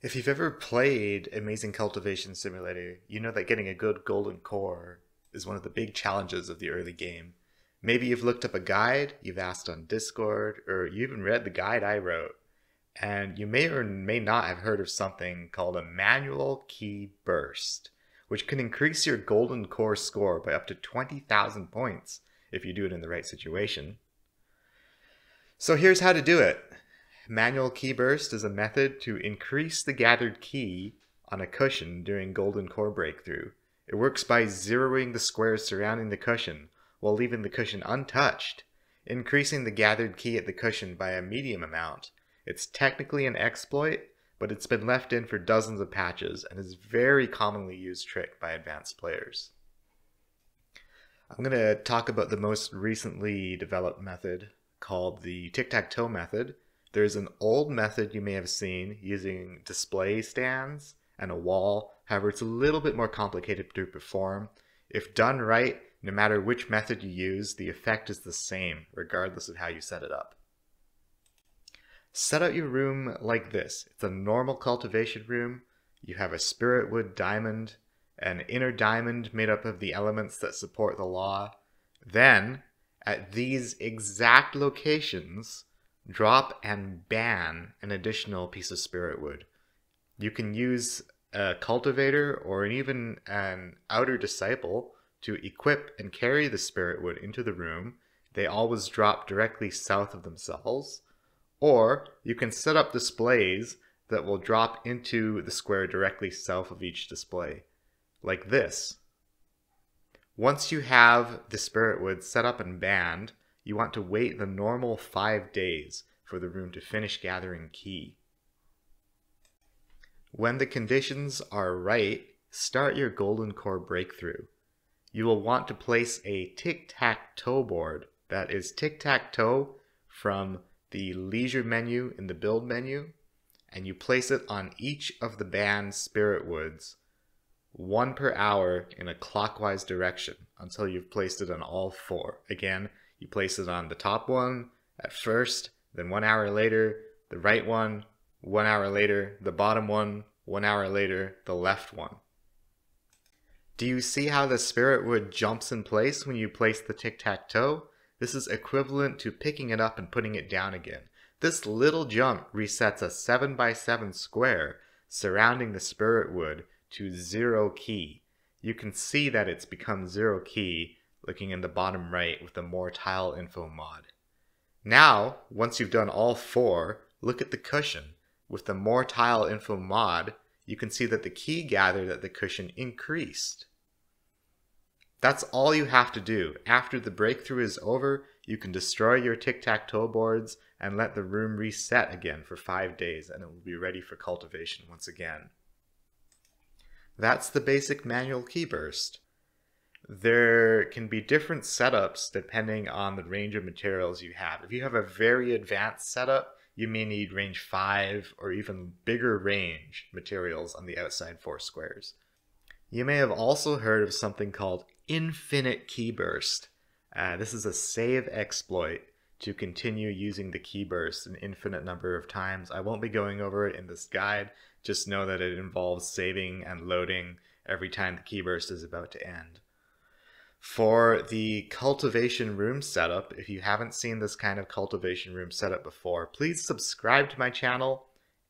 If you've ever played Amazing Cultivation Simulator, you know that getting a good golden core is one of the big challenges of the early game. Maybe you've looked up a guide, you've asked on Discord, or you even read the guide I wrote, and you may or may not have heard of something called a manual qi burst, which can increase your golden core score by up to 20,000 points if you do it in the right situation. So here's how to do it. Manual qi burst is a method to increase the gathered qi on a cushion during golden core breakthrough. It works by zeroing the squares surrounding the cushion while leaving the cushion untouched, increasing the gathered qi at the cushion by a medium amount. It's technically an exploit, but it's been left in for dozens of patches and is very commonly used trick by advanced players. I'm going to talk about the most recently developed method called the tic-tac-toe method, there's an old method you may have seen using display stands and a wall. However, it's a little bit more complicated to perform. If done right, no matter which method you use, the effect is the same, regardless of how you set it up. Set up your room like this. It's a normal cultivation room. You have a spirit wood diamond, an inner diamond made up of the elements that support the law. Then, at these exact locations, drop and ban an additional piece of spirit wood. You can use a cultivator or even an outer disciple to equip and carry the spirit wood into the room. They always drop directly south of themselves. Or you can set up displays that will drop into the square directly south of each display, like this. Once you have the spirit wood set up and banned, you want to wait the normal five days for the room to finish gathering qi. When the conditions are right, start your golden core breakthrough. You will want to place a tic-tac-toe board that is tic-tac-toe from the leisure menu in the build menu, and you place it on each of the banned spirit woods, one per hour in a clockwise direction until you've placed it on all four. Again, you place it on the top one at first, then one hour later, the right one, one hour later, the bottom one, one hour later, the left one. Do you see how the spirit wood jumps in place when you place the tic-tac-toe? This is equivalent to picking it up and putting it down again. This little jump resets a 7 by 7 square surrounding the spirit wood to zero qi. You can see that it's become zero qi looking in the bottom right with the more tile info mod. Now, once you've done all four, look at the cushion. With the more tile info mod, you can see that the qi gathered at the cushion increased. That's all you have to do. After the breakthrough is over, you can destroy your tic-tac-toe boards and let the room reset again for five days and it will be ready for cultivation once again. That's the basic manual qi burst. There can be different setups depending on the range of materials you have. If you have a very advanced setup, you may need range 5 or even bigger range materials on the outside four squares. You may have also heard of something called Infinite Qi Burst. Uh, this is a save exploit to continue using the qi burst an infinite number of times. I won't be going over it in this guide, just know that it involves saving and loading every time the qi burst is about to end. For the cultivation room setup, if you haven't seen this kind of cultivation room setup before, please subscribe to my channel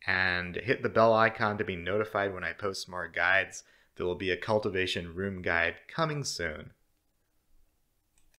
and hit the bell icon to be notified when I post more guides. There will be a cultivation room guide coming soon.